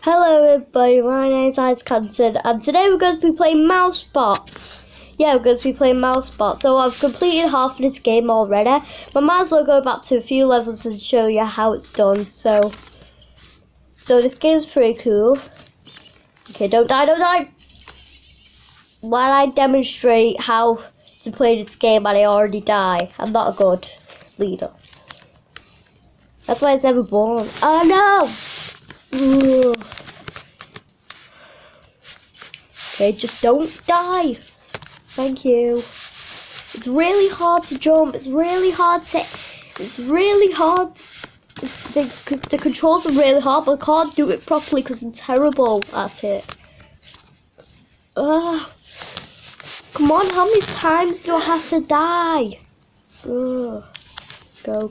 Hello everybody, my name is Isaac Anderson and today we're going to be playing MouseBots. Yeah, we're going to be playing Mouse. So I've completed half of this game already. But I might as well go back to a few levels and show you how it's done. So, so this game's pretty cool. Okay, don't die, don't die! While I demonstrate how to play this game and I already die, I'm not a good leader. That's why it's never born. Oh no! Ugh. Okay, just don't die. Thank you. It's really hard to jump. It's really hard to. It's really hard. The, the controls are really hard, but I can't do it properly because I'm terrible at it. Ugh. Come on, how many times do I have to die? Ugh. Go.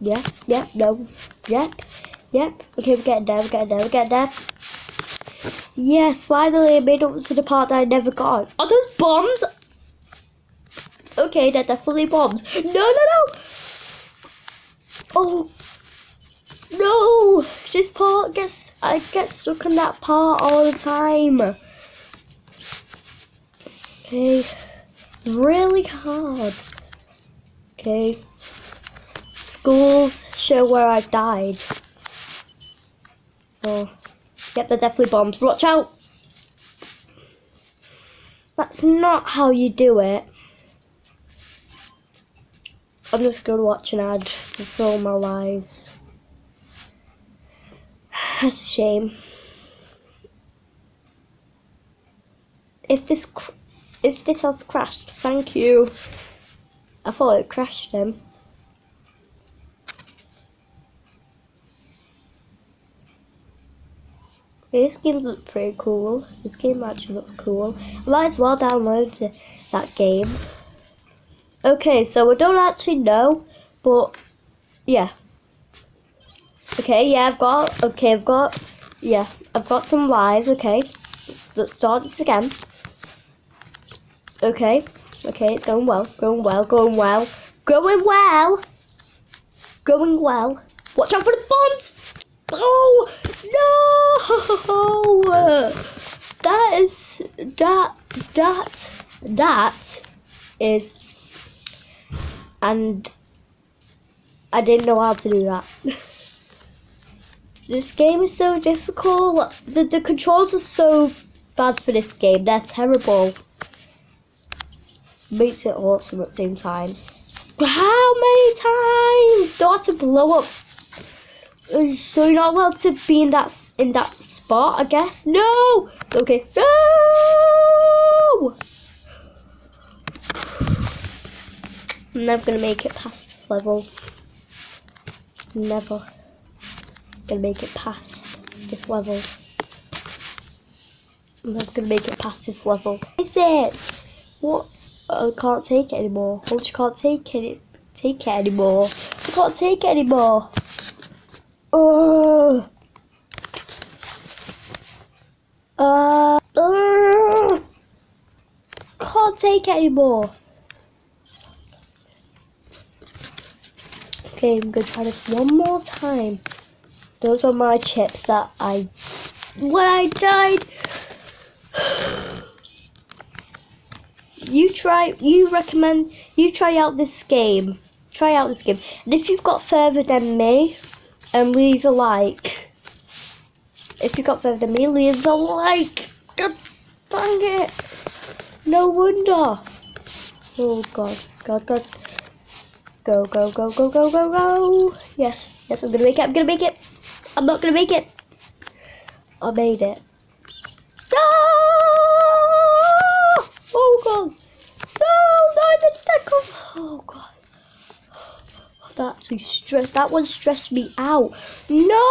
Yeah, yeah, no. Yep, yep. Okay, we're getting there, we're getting there, we're getting there. Yes, finally I made up to the part that I never got. Are those bombs? Okay, they're definitely bombs. No, no, no! Oh, no! This part gets, I get stuck on that part all the time. Okay, it's really hard. Okay, schools show where I've died. Oh. Yep, they're definitely bombs. Watch out! That's not how you do it. I'm just going to watch an ad to fill my lives. That's a shame. If this if this has crashed, thank you. I thought it crashed him. This game looks pretty cool. This game actually looks cool. I might as well download that game. Okay, so I don't actually know, but yeah. Okay, yeah, I've got, okay, I've got, yeah, I've got some lives, okay. Let's start this again. Okay, okay, it's going well, going well, going well, going well, going well. Watch out for the bombs! Oh no! That is that that that is, and I didn't know how to do that. this game is so difficult. The the controls are so bad for this game. They're terrible. Makes it awesome at the same time. How many times do I have to blow up so you're not allowed to be in that in that spot, I guess. No. Okay. No. I'm never gonna make it past this level. Never gonna make it past this level. I'm never gonna make it past this level. Is it? What? I can't take it anymore. Once you can't take it, take it anymore. I can't take it anymore. Oh. Uh, uh, can't take anymore. Okay, I'm gonna try this one more time. Those are my chips that I when I died. You try. You recommend. You try out this game. Try out this game, and if you've got further than me, and leave a like. If you got further than me, leave a like. God dang it. No wonder. Oh god, god, god. Go, go, go, go, go, go, go. Yes, yes, I'm gonna make it, I'm gonna make it. I'm not gonna make it. I made it. Ah! Oh god. No, not the tackle. Oh god that stress that one stressed me out. No,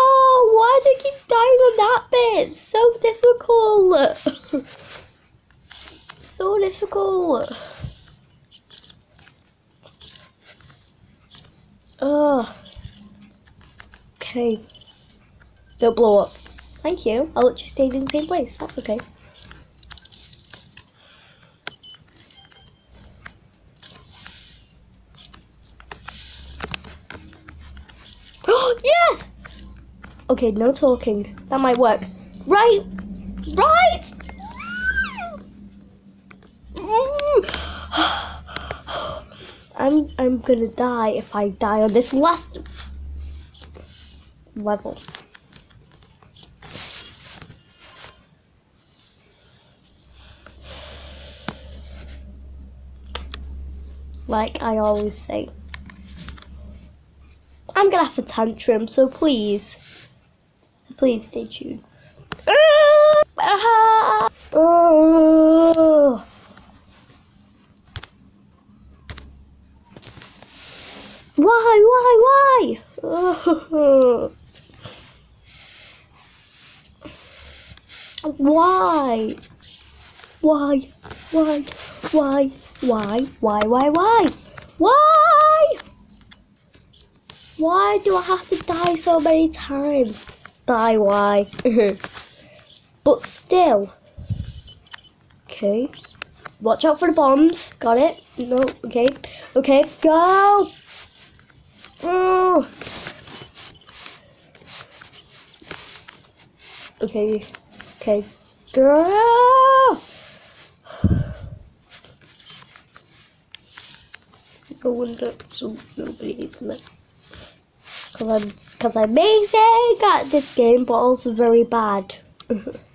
why do I keep dying on that bit? It's so difficult. so difficult. Ugh. Okay. Don't blow up. Thank you. I'll you stay in the same place. That's okay. yes! Okay, no talking. That might work. Right, right. I'm I'm gonna die if I die on this last level. Like I always say. I'm gonna have a tantrum, so please, please stay tuned. Oh. Why, why, why? Oh. Why? Why? Why? Why? Why? Why? Why? Why? Why? Why do I have to die so many times? Die, why? but still. Okay. Watch out for the bombs. Got it? No, okay. Okay, go! Oh. Okay, okay. Go! No wonder so nobody me. Cause I'm, cause I'm amazing at this game, but also very bad.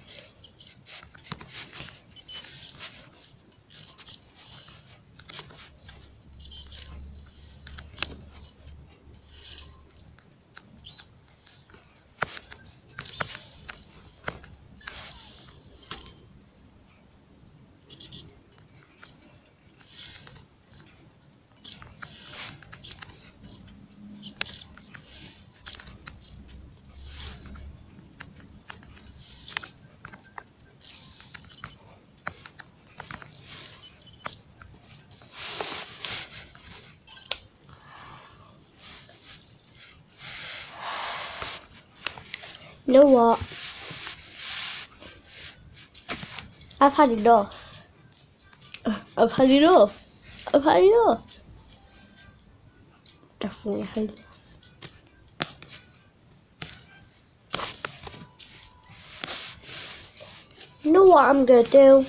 You know what? I've had enough. I've had enough. I've had enough. Definitely had enough. You know what I'm gonna do?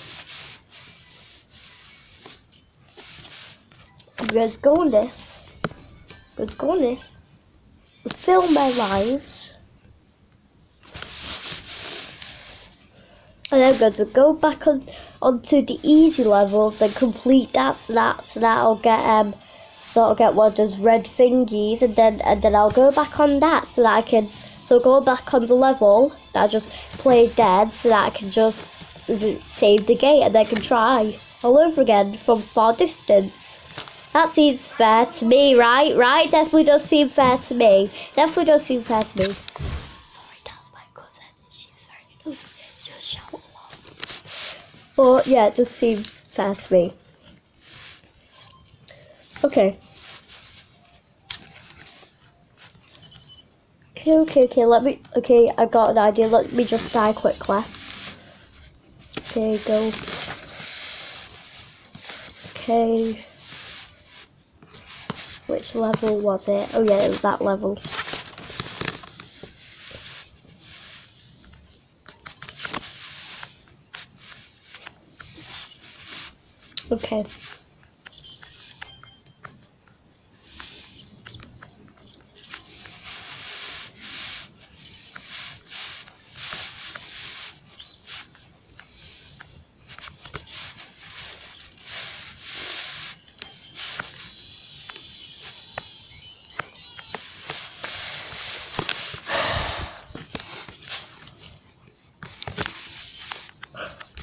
I'm gonna go on this. I'm gonna go on this. Film my lives. And I'm going to go back on onto the easy levels, then complete that, so that, so that I'll get um, so I'll get one of those red thingies, and then and then I'll go back on that, so that I can, so go back on the level that I just played dead, so that I can just save the gate, and then I can try all over again from far distance. That seems fair to me, right? Right? Definitely does seem fair to me. Definitely does seem fair to me. Sorry, that's my cousin. She's very just shout a But yeah, it just seems fair to me. Okay. Okay, okay, okay, let me, okay, I got an idea, let me just die quickly. Okay, go. Okay. Which level was it? Oh yeah, it was that level. Okay.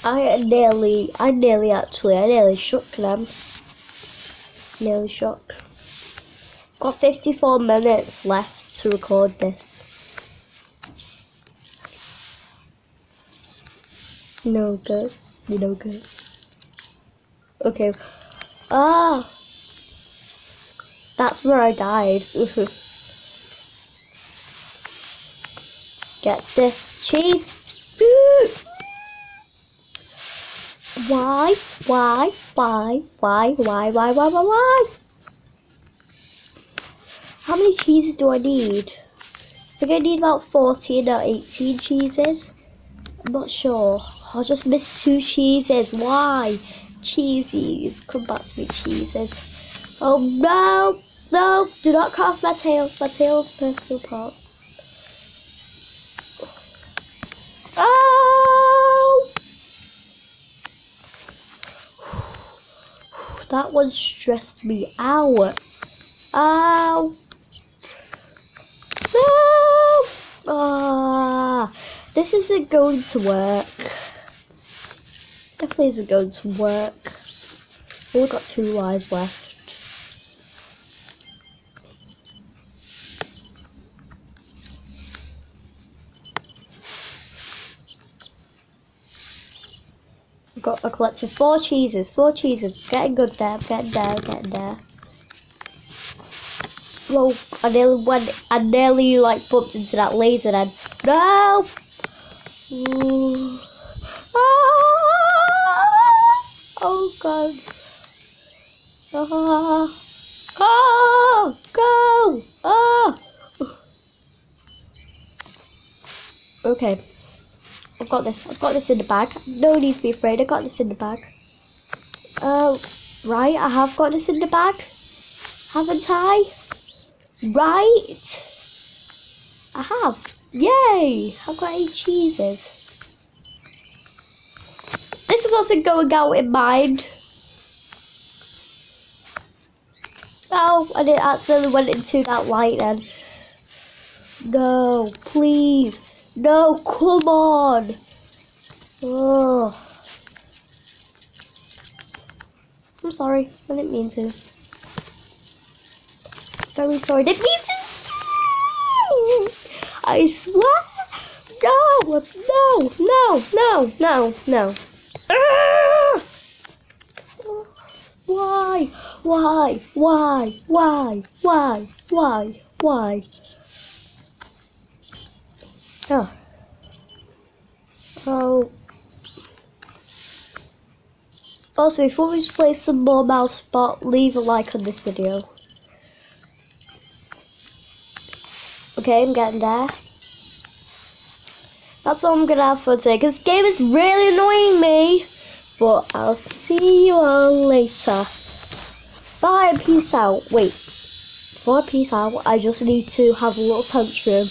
I nearly, I nearly actually, I nearly shook them. Nearly shook. Got 54 minutes left to record this. No good. Know good. Okay. Ah! That's where I died. Get the cheese. Why? Why? Why? Why? Why? Why? Why? Why? Why? How many cheeses do I need? I think I need about 14 or 18 cheeses. I'm not sure. I'll just missed two cheeses. Why? Cheesies. Come back to me, cheeses. Oh no! No! Do not carve my tail. My tail's perfectly apart. Oh! That one stressed me out. Ow! No! Ah! This isn't going to work. Definitely isn't going to work. Only got two lives left. Got I collected four cheeses, four cheeses. Getting good there, getting there, getting there. Whoa, I nearly went, I nearly like bumped into that laser then. No! Ah! Oh god. Ah! Oh! Go! Ah! Okay. I've got this. I've got this in the bag. No need to be afraid. I've got this in the bag. Oh, right. I have got this in the bag. Haven't I? Right. I have. Yay! I've got eight cheeses. This wasn't going out in mind. Oh, I did accidentally went into that light then. No, please. No, come on. Oh. I'm sorry. I didn't mean to. Very sorry. Didn't mean to. I swear. No, no, no, no, no, no. Why? Why? Why? Why? Why? Why? Why? Oh. Oh. Also, if you want me to play some more MouseBot, leave a like on this video. Okay, I'm getting there. That's all I'm gonna have for today, because this game is really annoying me. But I'll see you all later. Bye, peace out. Wait, before I peace out, I just need to have a little tantrum.